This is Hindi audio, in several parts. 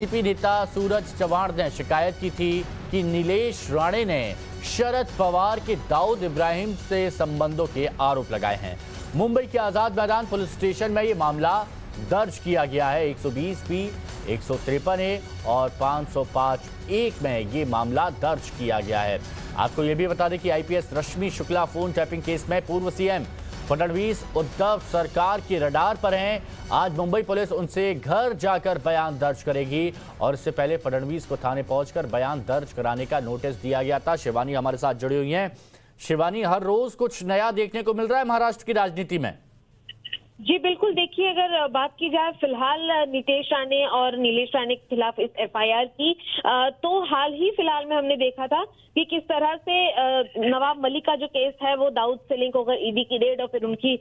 बीजेपी नेता सूरज चव्हाण ने शिकायत की थी कि नीलेश राणे ने शरद पवार के दाऊद इब्राहिम से संबंधों के आरोप लगाए हैं। मुंबई के आज़ाद मैदान पुलिस स्टेशन में ये मामला दर्ज किया गया है। 120 पी एक ए और 505 एक में ये मामला दर्ज किया गया है। आपको ये भी बता दें कि IPS Rashmi Shukla phone tapping case में पूर्व सीएम फडणवीस उद्धव सरकार के रडार पर हैं। आज मुंबई पुलिस उनसे घर जाकर बयान दर्ज करेगी और इससे पहले फडणवीस को थाने पहुंचकर बयान दर्ज कराने का नोटिस दिया गया था। शिवानी हमारे साथ जुड़ी हुई हैं। शिवानी, हर रोज कुछ नया देखने को मिल रहा है महाराष्ट्र की राजनीति में? जी, बिल्कुल। देखिए, अगर बात की जाए फ़िलहाल नीतीश राणे और नीलेश राणे के खिलाफ इस एफआईआर की तो हाल ही फ़िलहाल में हमने देखा था कि किस तरह से नवाब मलिक का जो केस है, वो दाऊद से लिंक होकर ईडी की रेड और फिर उनकी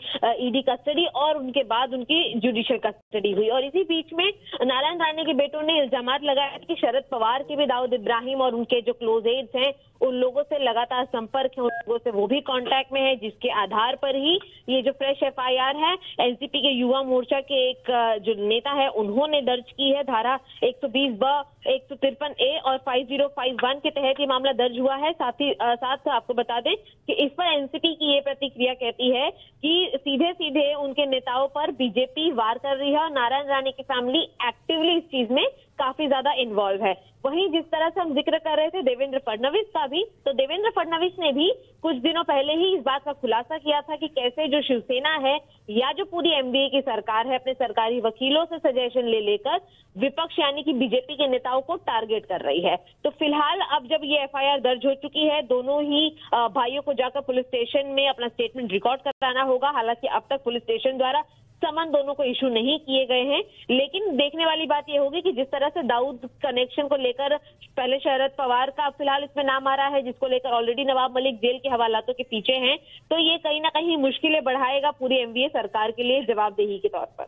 ईडी कस्टडी और उनके बाद उनकी जुडिशियल कस्टडी हुई। और इसी बीच में नारायण राणे के बेटों ने इल्ज़ाम लगाया कि शरद पवार के भी, दाऊद इब्राहिम और उनके जो क्लोज एड्स हैं, उन लोगों से लगातार संपर्क है, उन लोगों से वो भी कॉन्टैक्ट में है, जिसके आधार पर ही ये जो फ्रेश एफआईआर है एनसीपी के युवा मोर्चा के एक जो नेता है, उन्होंने दर्ज की है धारा 120 ब, एक सौ तिरपन ए और 5051 के तहत ये मामला दर्ज हुआ है। साथ ही साथ आपको बता दें कि इस पर एनसीपी की ये प्रतिक्रिया कहती है कि सीधे सीधे उनके नेताओं पर बीजेपी वार कर रही है और नारायण राणी की फैमिली एक्टिवली इस चीज़ में काफ़ी ज़्यादा इन्वॉल्व है। वहीं जिस तरह से हम ज़िक्र कर रहे थे देवेंद्र फडणवीस का भी तो देवेंद्र फडणवीस ने भी कुछ दिनों पहले ही इस बात का खुलासा किया था कि कैसे जो शिवसेना है या जो पूरी एमबीए की सरकार है, अपने सरकारी वकीलों से सजेशन ले लेकर विपक्ष यानी कि बीजेपी के नेताओं को टारगेट कर रही है। तो फ़िलहाल अब जब ये एफआईआर दर्ज हो चुकी है, दोनों ही भाइयों को जाकर पुलिस स्टेशन में अपना स्टेटमेंट रिकॉर्ड कराना होगा। हालाँकि अब तक पुलिस स्टेशन द्वारा समन दोनों को इशू नहीं किए गए हैं। लेकिन देखने वाली बात यह होगी कि जिस तरह से दाऊद कनेक्शन को लेकर पहले शरद पवार का फ़िलहाल इसमें नाम आ रहा है जिसको लेकर ऑलरेडी नवाब मलिक जेल के हवालातों के पीछे हैं तो ये कहीं ना कहीं मुश्किलें बढ़ाएगा पूरी एमवीए सरकार के लिए जवाबदेही के तौर पर।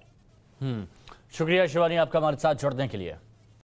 हम्म, शुक्रिया शिवानी आपका हमारे साथ जुड़ने के लिए।